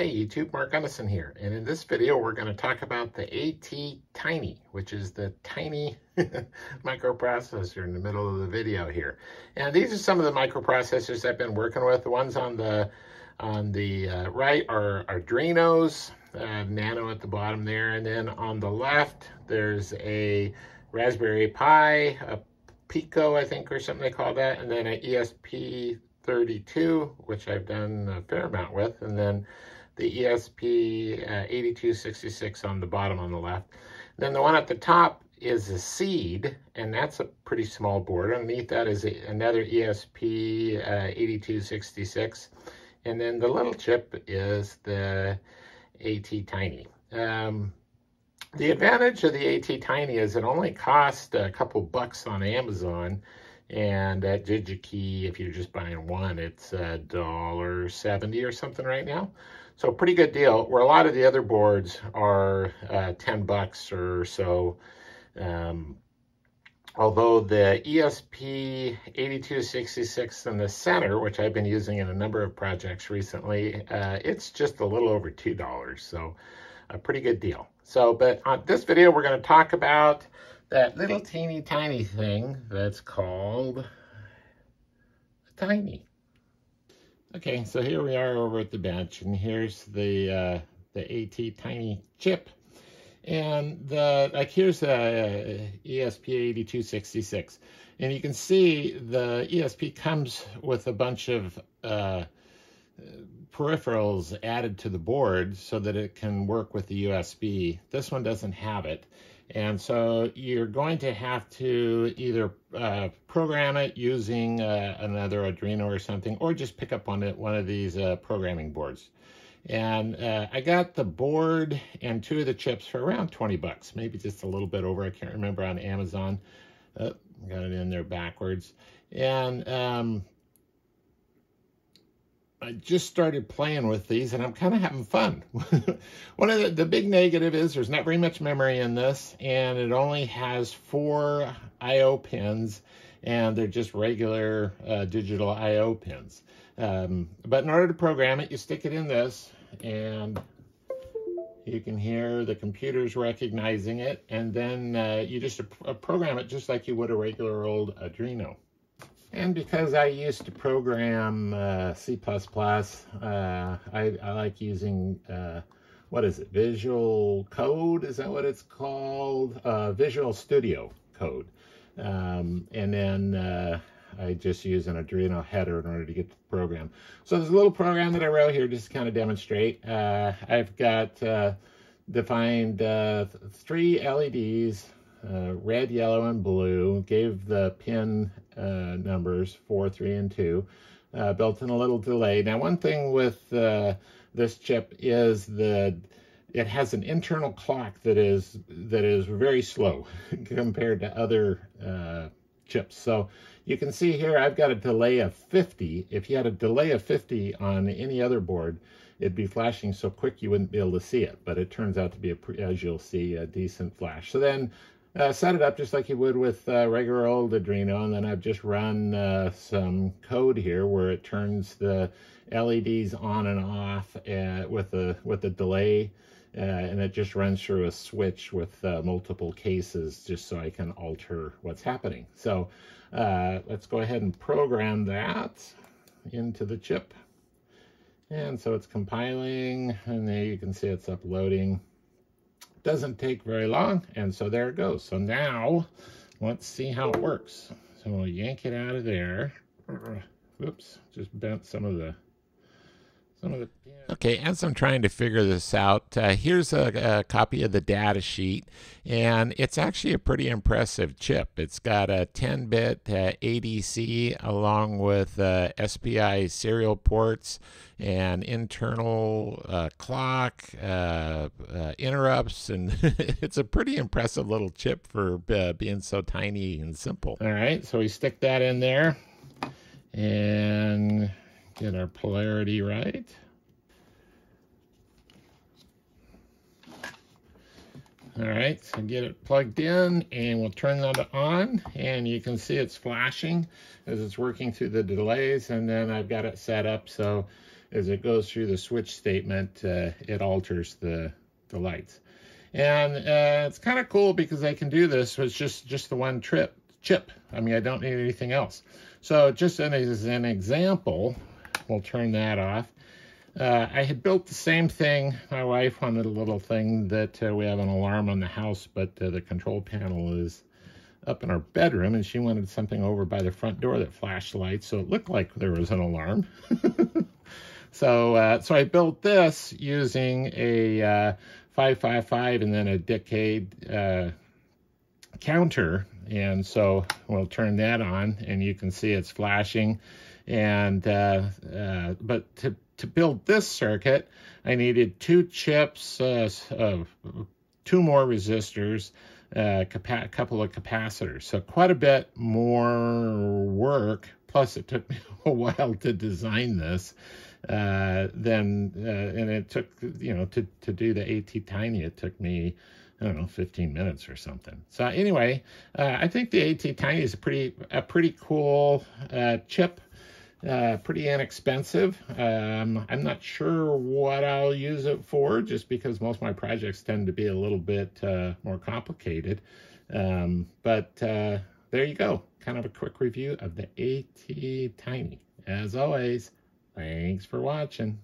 Hey YouTube, Mark Gunnison here, and in this video we're going to talk about the AT Tiny, which is the tiny microprocessor in the middle of the video here. And these are some of the microprocessors I've been working with. The ones on the on the uh, right are Arduinos, uh, Nano at the bottom there, and then on the left there's a Raspberry Pi, a Pico I think or something they call that, and then an ESP32, which I've done a fair amount with, and then the ESP uh, 8266 on the bottom on the left. Then the one at the top is a Seeed, and that's a pretty small board. Underneath that is a, another ESP uh, 8266. And then the little chip is the ATtiny. Um, the advantage of the ATtiny is it only costs a couple bucks on Amazon. And at DigiKey, if you're just buying one, it's a dollar seventy or something right now. So pretty good deal, where a lot of the other boards are uh, 10 bucks or so. Um, although the ESP 8266 in the center, which I've been using in a number of projects recently, uh, it's just a little over $2. So a pretty good deal. So, but on this video, we're going to talk about that little teeny tiny thing that's called a Tiny. Okay, so here we are over at the bench, and here's the uh, the ATtiny chip. And the like here's a ESP8266. And you can see the ESP comes with a bunch of uh, peripherals added to the board so that it can work with the USB. This one doesn't have it. And so you're going to have to either uh, program it using uh, another Arduino or something, or just pick up on it one of these uh, programming boards. And uh, I got the board and two of the chips for around 20 bucks, maybe just a little bit over. I can't remember on Amazon. Oh, got it in there backwards. And um, I just started playing with these and I'm kind of having fun. One of the, the big negative is there's not very much memory in this and it only has four I.O. pins and they're just regular uh, digital I.O. pins. Um, but in order to program it, you stick it in this and you can hear the computer's recognizing it and then uh, you just uh, program it just like you would a regular old Arduino. And because I used to program uh, C++, uh, I, I, like using, uh, what is it, Visual Code? Is that what it's called? Uh, Visual Studio Code. Um, and then uh, I just use an Arduino header in order to get the program. So there's a little program that I wrote here just to kind of demonstrate. Uh, I've got defined three LEDs uh, red, yellow, and blue, gave the pin uh, numbers 4, 3, and 2, uh, built in a little delay. Now, one thing with uh, this chip is that it has an internal clock that is that is very slow compared to other uh, chips. So you can see here I've got a delay of 50. If you had a delay of 50 on any other board, it'd be flashing so quick you wouldn't be able to see it. But it turns out to be, a, as you'll see, a decent flash. So then uh, set it up just like you would with uh, regular old Arduino, and then I've just run uh, some code here where it turns the LEDs on and off uh, with a with a delay, uh, and it just runs through a switch with uh, multiple cases just so I can alter what's happening. So let's go ahead and program that into the chip. And so it's compiling, and there you can see it's uploading. Doesn't take very long, and so there it goes. So now, let's see how it works. So we'll yank it out of there. Oops, just bent some of the some of the Okay, as I'm trying to figure this out, uh, here's a, a, copy of the data sheet, and it's actually a pretty impressive chip. It's got a 10-bit uh, ADC along with uh, SPI serial ports and internal uh, clock, uh, uh, interrupts, and it's a pretty impressive little chip for being so tiny and simple. All right, so we stick that in there and get our polarity right. All right, so get it plugged in and we'll turn that on and you can see it's flashing as it's working through the delays and then I've got it set up so as it goes through the switch statement, uh, it alters the, the lights. And uh, it's kind of cool because I can do this with just, just the one trip chip. I mean, I don't need anything else. So just as an example, we'll turn that off. Uh, I had built the same thing. My wife wanted a little thing that uh, we have an alarm on the house, but uh, the control panel is up in our bedroom, and she wanted something over by the front door that flashed lights, so it looked like there was an alarm. so, uh, so I built this using a 555 uh, and then a decade uh, counter, and so we'll turn that on, and you can see it's flashing. And but to to build this circuit, I needed two chips, uh, uh, two more resistors, uh, a couple of capacitors. So quite a bit more work. Plus, it took me a while to design this. Uh, then, uh, and it took, you know, to, to do the ATtiny, it took me, I don't know, 15 minutes or something. So anyway, uh, I think the ATtiny is a pretty, a pretty cool uh, chip uh, pretty inexpensive. Um, I'm not sure what I'll use it for, just because most of my projects tend to be a little bit uh, more complicated. Um, but uh, there you go. Kind of a quick review of the ATtiny. As always, thanks for watching.